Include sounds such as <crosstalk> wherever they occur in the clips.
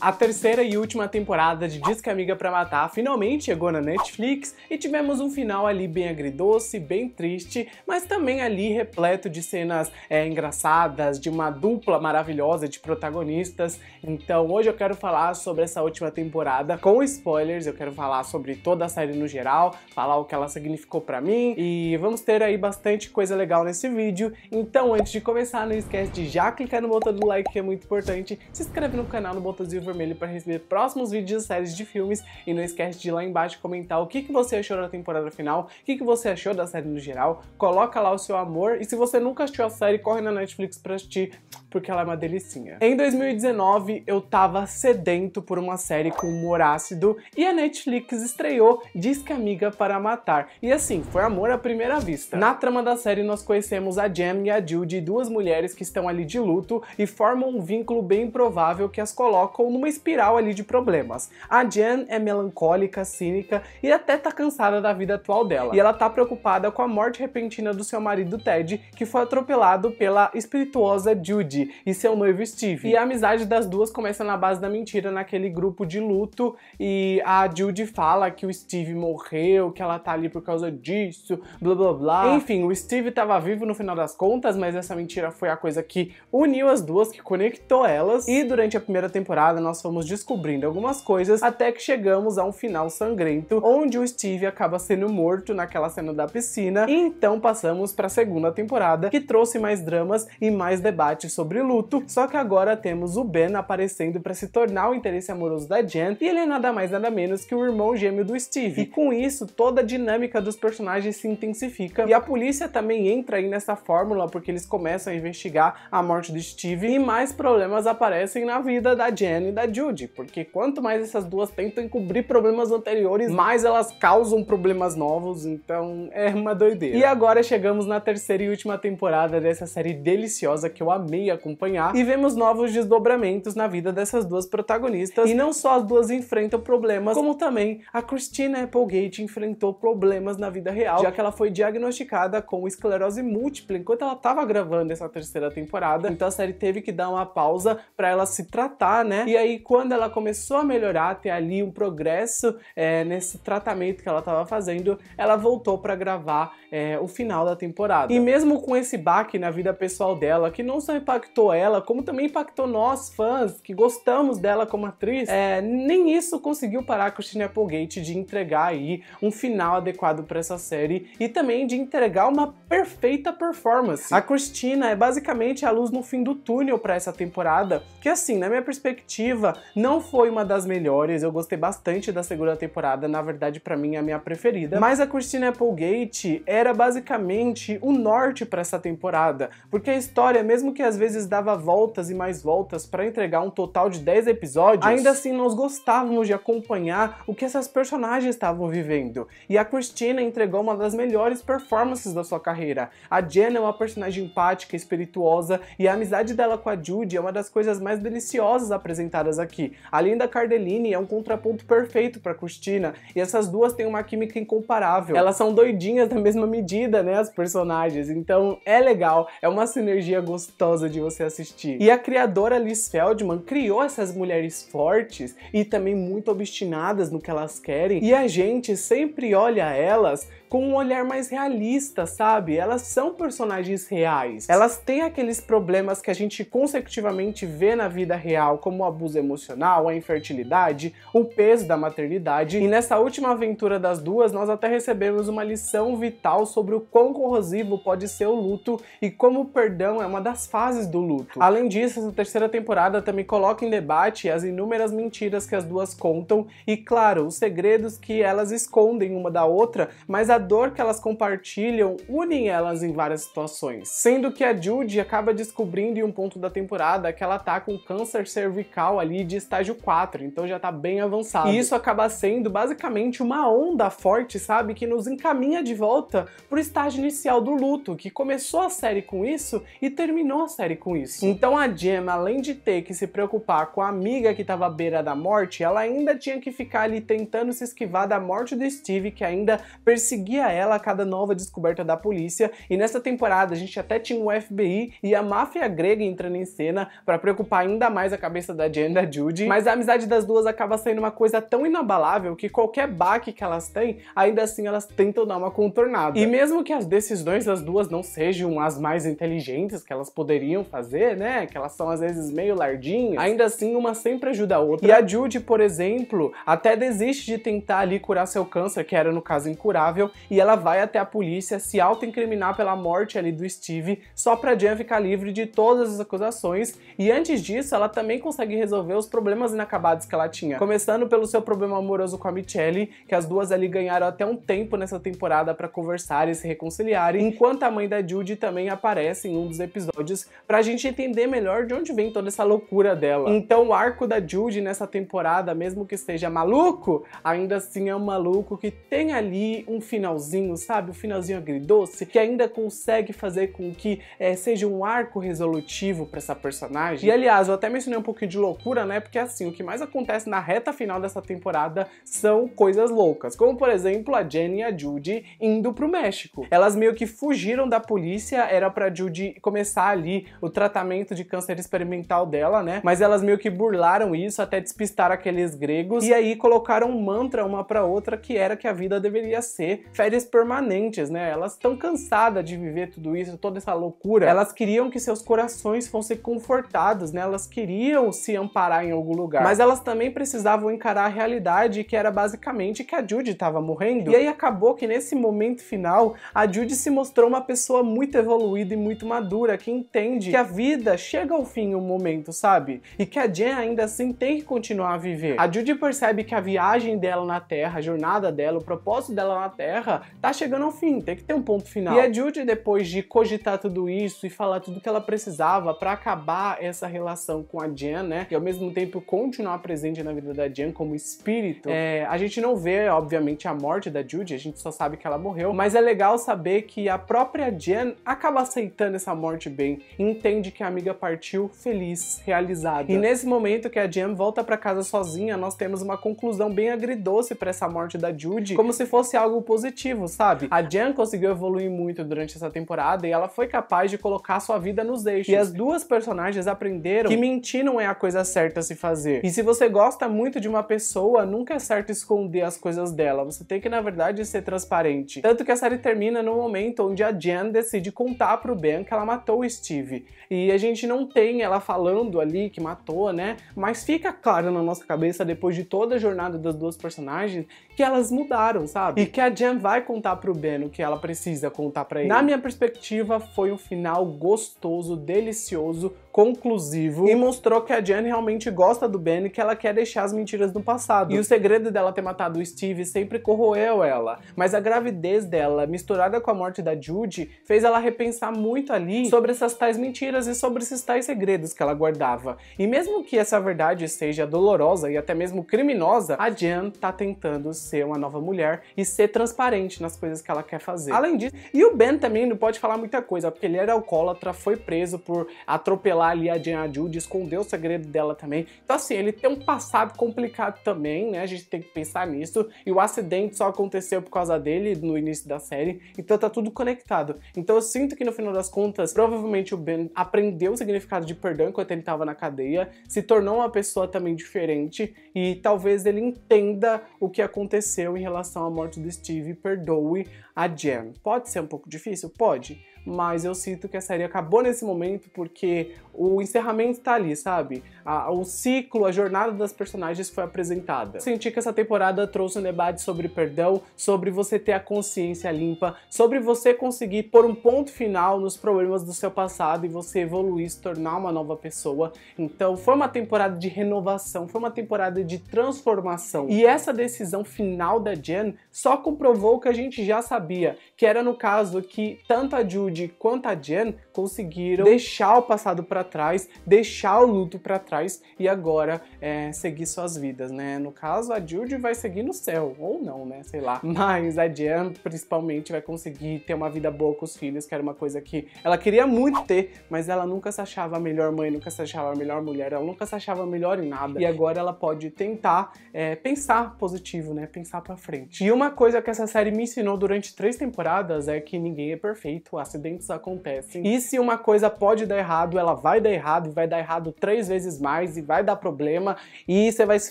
A terceira e última temporada de Disque Amiga pra Matar finalmente chegou na Netflix e tivemos um final ali bem agridoce, bem triste, mas também ali repleto de cenas é, engraçadas, de uma dupla maravilhosa de protagonistas. Então hoje eu quero falar sobre essa última temporada com spoilers, eu quero falar sobre toda a série no geral, falar o que ela significou pra mim e vamos ter aí bastante coisa legal nesse vídeo. Então antes de começar, não esquece de já clicar no botão do like que é muito importante, se inscreve no canal no botãozinho vermelho para receber próximos vídeos e séries de filmes. E não esquece de ir lá embaixo comentar o que, que você achou da temporada final, o que, que você achou da série no geral. Coloca lá o seu amor. E se você nunca assistiu a série, corre na Netflix pra assistir, porque ela é uma delicinha. Em 2019, eu tava sedento por uma série com humor ácido e a Netflix estreou Diz que Amiga para Matar. E assim, foi amor à primeira vista. Na trama da série, nós conhecemos a Jem e a Judy, duas mulheres que estão ali de luto e formam um vínculo bem improvável que as colocam numa espiral ali de problemas. A Jen é melancólica, cínica e até tá cansada da vida atual dela. E ela tá preocupada com a morte repentina do seu marido Ted, que foi atropelado pela espirituosa Judy e seu noivo Steve. E a amizade das duas começa na base da mentira naquele grupo de luto e a Judy fala que o Steve morreu, que ela tá ali por causa disso, blá blá blá. Enfim, o Steve tava vivo no final das contas, mas essa mentira foi a coisa que uniu as duas, que conectou elas. E durante a primeira temporada nós fomos descobrindo algumas coisas até que chegamos a um final sangrento, onde o Steve acaba sendo morto naquela cena da piscina. E então passamos para a segunda temporada, que trouxe mais dramas e mais debates sobre luto. Só que agora temos o Ben aparecendo para se tornar o interesse amoroso da Jen, e ele é nada mais nada menos que o irmão gêmeo do Steve. E com isso, toda a dinâmica dos personagens se intensifica e a polícia também entra aí nessa fórmula porque eles começam a investigar a morte do Steve e mais problemas aparecem na vida da Jen da Judy, porque quanto mais essas duas tentam encobrir problemas anteriores, mais elas causam problemas novos, então é uma doideira. E agora chegamos na terceira e última temporada dessa série deliciosa que eu amei acompanhar e vemos novos desdobramentos na vida dessas duas protagonistas. E não só as duas enfrentam problemas, como também a Christina Applegate enfrentou problemas na vida real, já que ela foi diagnosticada com esclerose múltipla enquanto ela estava gravando essa terceira temporada. Então a série teve que dar uma pausa para ela se tratar, né? E aí quando ela começou a melhorar, ter ali um progresso é, nesse tratamento que ela estava fazendo, ela voltou para gravar é, o final da temporada. E mesmo com esse baque na vida pessoal dela, que não só impactou ela, como também impactou nós, fãs, que gostamos dela como atriz, é, nem isso conseguiu parar a Christina Applegate de entregar aí um final adequado para essa série e também de entregar uma perfeita performance. A Christina é basicamente a luz no fim do túnel para essa temporada, que assim, na minha perspectiva, não foi uma das melhores. Eu gostei bastante da segunda temporada, na verdade para mim é a minha preferida. Mas a Christina Applegate era basicamente o norte para essa temporada, porque a história, mesmo que às vezes dava voltas e mais voltas para entregar um total de 10 episódios, ainda assim nós gostávamos de acompanhar o que essas personagens estavam vivendo. E a Christina entregou uma das melhores performances da sua carreira. A Jen é uma personagem empática, espirituosa e a amizade dela com a Judy é uma das coisas mais deliciosas apresentadas aqui. A Linda Cardellini é um contraponto perfeito para Christina e essas duas têm uma química incomparável. Elas são doidinhas da mesma medida, né, as personagens. Então é legal, é uma sinergia gostosa de você assistir. E a criadora Liz Feldman criou essas mulheres fortes e também muito obstinadas no que elas querem. E a gente sempre olha elas com um olhar mais realista, sabe? Elas são personagens reais. Elas têm aqueles problemas que a gente consecutivamente vê na vida real, como o abuso emocional, a infertilidade, o peso da maternidade. E nessa última aventura das duas, nós até recebemos uma lição vital sobre o quão corrosivo pode ser o luto e como o perdão é uma das fases do luto. Além disso, essa terceira temporada também coloca em debate as inúmeras mentiras que as duas contam e, claro, os segredos que elas escondem uma da outra, mas a dor que elas compartilham unem elas em várias situações. Sendo que a Judy acaba descobrindo em um ponto da temporada que ela tá com câncer cervical ali de estágio 4, então já tá bem avançado. E isso acaba sendo basicamente uma onda forte, sabe, que nos encaminha de volta pro estágio inicial do luto, que começou a série com isso e terminou a série com isso. Então a Gemma, além de ter que se preocupar com a amiga que tava à beira da morte, ela ainda tinha que ficar ali tentando se esquivar da morte do Steve, que ainda perseguia seguia ela a cada nova descoberta da polícia, e nessa temporada a gente até tinha o FBI e a máfia grega entrando em cena para preocupar ainda mais a cabeça da Jen Jen da Judy, mas a amizade das duas acaba sendo uma coisa tão inabalável que qualquer baque que elas têm, ainda assim elas tentam dar uma contornada. E mesmo que as decisões das duas não sejam as mais inteligentes que elas poderiam fazer, né, que elas são às vezes meio lardinhas, ainda assim uma sempre ajuda a outra. E a Judy, por exemplo, até desiste de tentar ali curar seu câncer, que era no caso incurável, e ela vai até a polícia se auto-incriminar pela morte ali do Steve, só pra Jen ficar livre de todas as acusações. E antes disso, ela também consegue resolver os problemas inacabados que ela tinha. Começando pelo seu problema amoroso com a Michelle, que as duas ali ganharam até um tempo nessa temporada para conversar e se reconciliarem, enquanto a mãe da Judy também aparece em um dos episódios pra gente entender melhor de onde vem toda essa loucura dela. Então o arco da Judy nessa temporada, mesmo que esteja maluco, ainda assim é um maluco que tem ali um finalzinho, sabe? Um finalzinho agridoce, que ainda consegue fazer com que é, seja um arco resolutivo para essa personagem. E aliás, eu até mencionei um pouquinho de loucura, né? Porque assim, o que mais acontece na reta final dessa temporada são coisas loucas, como por exemplo a Jenny e a Judy indo pro México. Elas meio que fugiram da polícia, era pra Judy começar ali o tratamento de câncer experimental dela, né? Mas elas meio que burlaram isso até despistar aqueles gregos e aí colocaram um mantra uma para outra que era que a vida deveria ser férias permanentes, né? Elas estão cansadas de viver tudo isso, toda essa loucura. Elas queriam que seus corações fossem confortados, né? Elas queriam se amparar em algum lugar. Mas elas também precisavam encarar a realidade que era basicamente que a Judy estava morrendo. E aí acabou que nesse momento final, a Judy se mostrou uma pessoa muito evoluída e muito madura, que entende que a vida chega ao fim em um momento, sabe? E que a Jen ainda assim tem que continuar a viver. A Judy percebe que a viagem dela na Terra, a jornada dela, o propósito dela na Terra, tá chegando ao fim, tem que ter um ponto final. E a Judy, depois de cogitar tudo isso e falar tudo que ela precisava para acabar essa relação com a Jen, né? E ao mesmo tempo continuar presente na vida da Jen como espírito, é, a gente não vê, obviamente, a morte da Judy, a gente só sabe que ela morreu, mas é legal saber que a própria Jen acaba aceitando essa morte bem, entende que a amiga partiu feliz, realizada. E nesse momento que a Jen volta para casa sozinha, nós temos uma conclusão bem agridoce para essa morte da Judy, como se fosse algo positivo, sabe? A Jen conseguiu evoluir muito durante essa temporada e ela foi capaz de colocar sua vida nos eixos. E as duas personagens aprenderam que mentir não é a coisa certa a se fazer. E se você gosta muito de uma pessoa, nunca é certo esconder as coisas dela. Você tem que, na verdade, ser transparente. Tanto que a série termina no momento onde a Jen decide contar pro Ben que ela matou o Steve. E a gente não tem ela falando ali que matou, né? Mas fica claro na nossa cabeça, depois de toda a jornada das duas personagens, que elas mudaram, sabe? E que a Jen vai contar pro Ben o que ela precisa contar para ele. Na minha perspectiva, foi um final gostoso, delicioso, conclusivo e mostrou que a Jen realmente gosta do Ben e que ela quer deixar as mentiras no passado. E o segredo dela ter matado o Steve sempre corroeu ela, mas a gravidez dela, misturada com a morte da Judy, fez ela repensar muito ali sobre essas tais mentiras e sobre esses tais segredos que ela guardava. E mesmo que essa verdade seja dolorosa e até mesmo criminosa, a Jen tá tentando ser uma nova mulher e ser transparente nas coisas que ela quer fazer. Além disso, e o Ben também não pode falar muita coisa, porque ele era alcoólatra, foi preso por atropelar ali a Jen a Judy, escondeu o segredo dela também. Então, assim, ele tem um passado complicado também, né? A gente tem que pensar nisso. E o acidente só aconteceu por causa dele no início da série. Então tá tudo conectado. Então eu sinto que no final das contas, provavelmente o Ben aprendeu o significado de perdão enquanto ele tava na cadeia, se tornou uma pessoa também diferente e talvez ele entenda o que aconteceu em relação à morte do Steve e perdoe a Jen. Pode ser um pouco difícil? Pode mas eu sinto que a série acabou nesse momento porque o encerramento tá ali, sabe? A, o ciclo, a jornada das personagens foi apresentada. Senti que essa temporada trouxe um debate sobre perdão, sobre você ter a consciência limpa, sobre você conseguir pôr um ponto final nos problemas do seu passado e você evoluir, se tornar uma nova pessoa. Então foi uma temporada de renovação, foi uma temporada de transformação. E essa decisão final da Jen só comprovou o que a gente já sabia, que era no caso que tanto a Judy quanto a Jen conseguiram deixar o passado para trás, deixar o luto para trás e agora é, seguir suas vidas, né? No caso, a Judy vai seguir no céu, ou não, né? Sei lá. Mas a Jen, principalmente, vai conseguir ter uma vida boa com os filhos, que era uma coisa que ela queria muito ter, mas ela nunca se achava a melhor mãe, nunca se achava a melhor mulher, ela nunca se achava melhor em nada. E agora ela pode tentar é, pensar positivo, né? Pensar para frente. E uma coisa que essa série me ensinou durante três temporadas é que ninguém é perfeito, acidente acidentes acontecem. E se uma coisa pode dar errado, ela vai dar errado e vai dar errado três vezes mais e vai dar problema e você vai se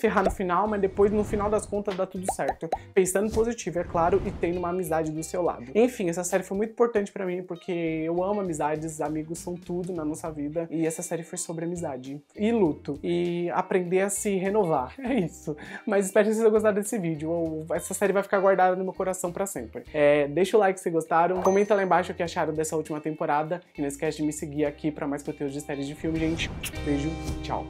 ferrar no final, mas depois no final das contas dá tudo certo. Pensando positivo, é claro, e tendo uma amizade do seu lado. Enfim, essa série foi muito importante para mim porque eu amo amizades, amigos são tudo na nossa vida e essa série foi sobre amizade e luto e aprender a se renovar. <laughs> É isso. Mas espero que vocês tenham gostado desse vídeo. Essa série vai ficar guardada no meu coração para sempre. É, deixa o like se gostaram, comenta lá embaixo o que acharam dessa última temporada e não esquece de me seguir aqui para mais conteúdos de séries de filme, gente. Beijo, tchau.